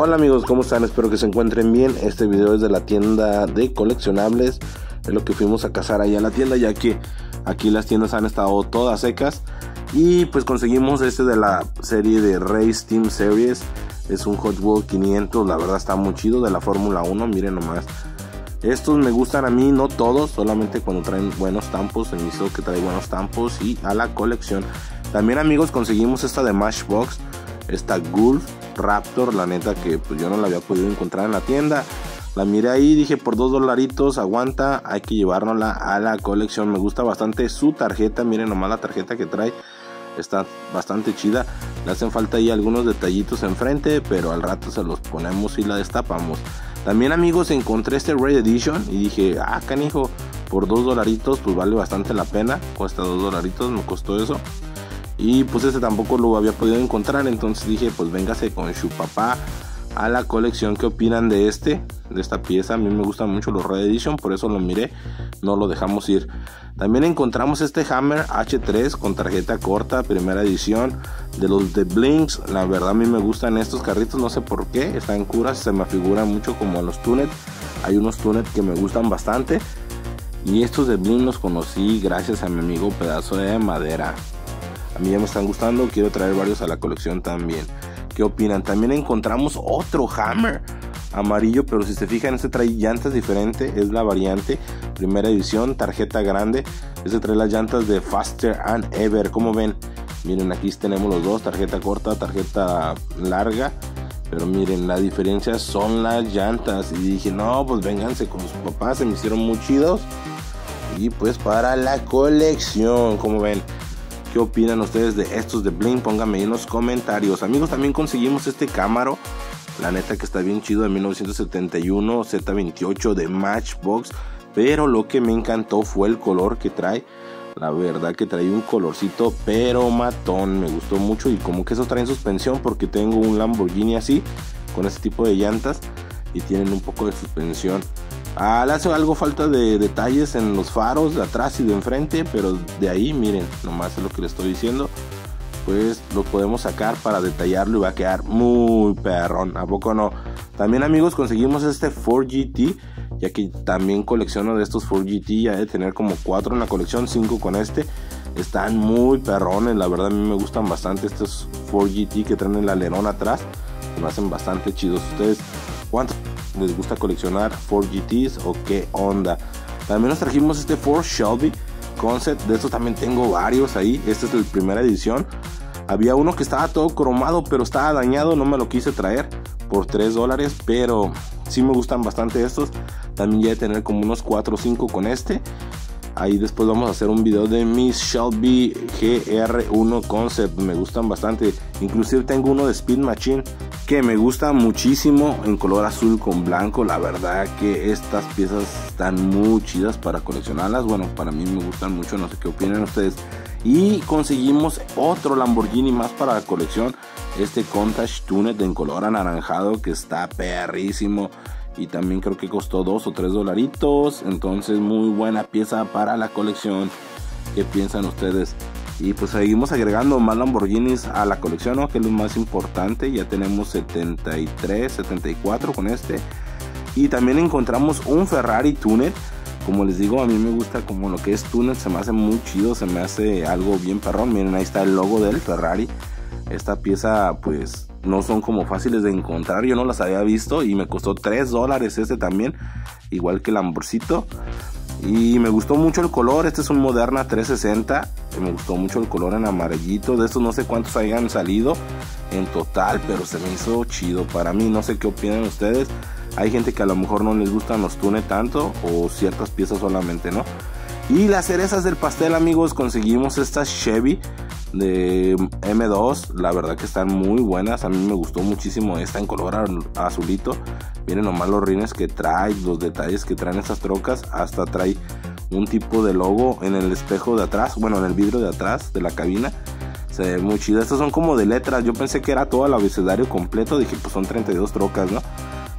Hola amigos, ¿cómo están? Espero que se encuentren bien. Este video es de la tienda de coleccionables. Es lo que fuimos a cazar allá a la tienda, ya que aquí las tiendas han estado todas secas. Y pues conseguimos este de la serie de Race Team Series. Es un Hot Wheels 500, la verdad está muy chido de la Fórmula 1, miren nomás. Estos me gustan a mí, no todos, solamente cuando traen buenos tampos. Me hizo que trae buenos tampos y a la colección. También amigos conseguimos esta de Matchbox, esta Gulf Raptor, la neta que pues yo no la había podido encontrar en la tienda. La miré ahí, dije por dos dolaritos, aguanta, hay que llevárnosla a la colección. Me gusta bastante su tarjeta, miren nomás la tarjeta que trae. Está bastante chida. Le hacen falta ahí algunos detallitos enfrente, pero al rato se los ponemos y la destapamos. También amigos encontré este Red Edition y dije, ah canijo, por dos dolaritos pues vale bastante la pena. Cuesta dos dolaritos, me costó eso. Y pues este tampoco lo había podido encontrar. Entonces dije, pues véngase con su papá a la colección. ¿Qué opinan de este? De esta pieza. A mí me gustan mucho los Red Edition. Por eso lo miré. No lo dejamos ir. También encontramos este Hammer H3 con tarjeta corta. Primera edición. De los de Blinks. La verdad a mí me gustan estos carritos. No sé por qué. Están curas. Se me figuran mucho como los Tunet. Hay unos Tunet que me gustan bastante. Y estos de Blink los conocí gracias a mi amigo Pedazo de Madera. A ya me están gustando, quiero traer varios a la colección también. ¿Qué opinan? También encontramos otro Hammer amarillo, pero si se fijan, este trae llantas diferentes, es la variante, primera edición, tarjeta grande. Este trae las llantas de Faster and Ever, como ven. Miren, aquí tenemos los dos, tarjeta corta, tarjeta larga. Pero miren, la diferencia son las llantas. Y dije, no, pues vénganse con sus papás, se me hicieron muy chidos. Y pues para la colección, como ven. ¿Qué opinan ustedes de estos de Blink? Pónganme en los comentarios. Amigos, también conseguimos este Camaro. La neta que está bien chido de 1971 Z28 de Matchbox. Pero lo que me encantó fue el color que trae. La verdad que trae un colorcito pero matón. Me gustó mucho y como que eso trae en suspensión porque tengo un Lamborghini así. Con este tipo de llantas. Y tienen un poco de suspensión. Ah, le hace algo falta de detalles en los faros de atrás y de enfrente, pero de ahí, miren, nomás es lo que les estoy diciendo. Pues lo podemos sacar para detallarlo y va a quedar muy perrón. ¿A poco no? También amigos conseguimos este 4GT, ya que también colecciono de estos 4GT, ya de tener como 4 en la colección, 5 con este. Están muy perrones, la verdad a mí me gustan bastante estos 4GT que traen el alerón atrás. Me hacen bastante chidos. Ustedes, ¿cuántos les gusta coleccionar Ford GTs o qué onda. También nos trajimos este Ford Shelby Concept. De estos también tengo varios ahí. Esta es la primera edición. Había uno que estaba todo cromado, pero estaba dañado. No me lo quise traer por 3 dólares. Pero sí me gustan bastante estos. También ya de tener como unos 4 o 5 con este. Ahí después vamos a hacer un video de mis Shelby GR1 Concept. Me gustan bastante. Inclusive tengo uno de Speed Machine que me gusta muchísimo en color azul con blanco. La verdad que estas piezas están muy chidas para coleccionarlas. Bueno, para mí me gustan mucho, no sé qué opinan ustedes. Y conseguimos otro Lamborghini más para la colección. Este Contage Tunet en color anaranjado que está perrísimo. Y también creo que costó 2 o 3 dolaritos. Entonces muy buena pieza para la colección. ¿Qué piensan ustedes? Y pues seguimos agregando más Lamborghinis a la colección, ¿no? que es lo más importante. Ya tenemos 73, 74 con este. Y también encontramos un Ferrari Tuner. Como les digo, a mí me gusta como lo que es Tuner. Se me hace muy chido, se me hace algo bien perrón. Miren, ahí está el logo del Ferrari. Esta pieza pues no son como fáciles de encontrar. Yo no las había visto y me costó 3 dólares este también. Igual que el Lamborcito. Y me gustó mucho el color. Este es un Moderna 360. Me gustó mucho el color en amarillito. De estos no sé cuántos hayan salido en total, pero se me hizo chido para mí. No sé qué opinan ustedes. Hay gente que a lo mejor no les gustan los Tune tanto o ciertas piezas solamente, ¿no? Y las cerezas del pastel, amigos, conseguimos estas Chevy de M2. La verdad que están muy buenas. A mí me gustó muchísimo esta en color azulito. Miren nomás los rines que trae, los detalles que traen estas trocas. Hasta trae un tipo de logo en el espejo de atrás, bueno, en el vidrio de atrás de la cabina. Se ve muy chido. Estos son como de letras. Yo pensé que era todo el abecedario completo. Dije, pues son 32 trocas, ¿no?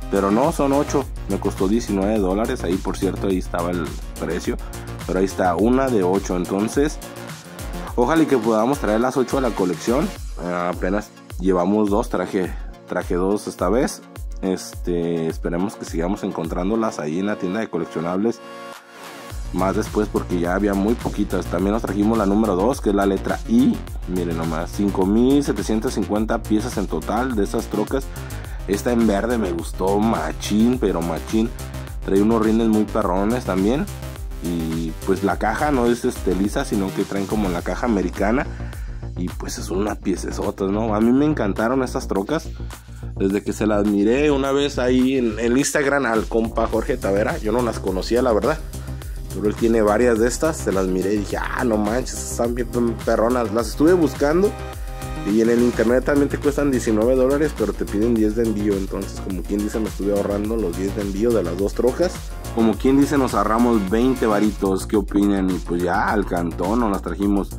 Pero no, son 8. Me costó 19 dólares. Ahí, por cierto, ahí estaba el precio. Pero ahí está, una de 8. Entonces, ojalá que podamos traer las 8 a la colección. Eh, apenas llevamos dos. Traje traje dos esta vez. Este, esperemos que sigamos encontrándolas ahí en la tienda de coleccionables más después porque ya había muy poquitas. También nos trajimos la número 2, que es la letra I. Miren nomás, 5750 piezas en total de esas trocas. Esta en verde me gustó machín, pero machín. Trae unos rines muy perrones también. Y pues la caja no es este lisa, sino que traen como la caja americana. Y pues es una otras ¿no? A mí me encantaron estas trocas. Desde que se las miré una vez ahí en el Instagram al compa Jorge Tavera. Yo no las conocía, la verdad. Pero él tiene varias de estas. Se las miré y dije, ah, no manches, están bien perronas. Las estuve buscando. Y en el internet también te cuestan 19 dólares, pero te piden 10 de envío. Entonces, como quien dice, me estuve ahorrando los 10 de envío de las dos trojas. Como quien dice, nos ahorramos 20 varitos. ¿Qué opinan? Y pues ya al cantón nos las trajimos.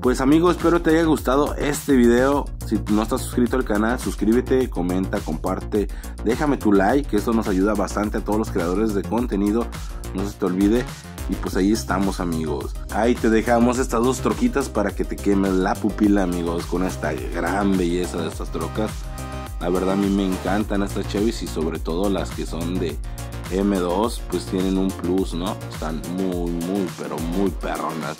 Pues amigos, espero te haya gustado este video. Si no estás suscrito al canal, suscríbete, comenta, comparte, déjame tu like, que eso nos ayuda bastante a todos los creadores de contenido. No se te olvide. Y pues ahí estamos amigos. Ahí te dejamos estas dos troquitas para que te quemes la pupila amigos con esta gran belleza de estas trocas. La verdad a mí me encantan estas Chevys y sobre todo las que son de M2 pues tienen un plus, ¿no? Están muy muy pero muy perronas.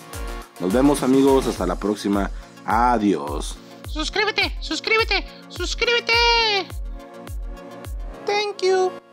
Nos vemos amigos, hasta la próxima. Adiós. Suscríbete, suscríbete, suscríbete. Thank you.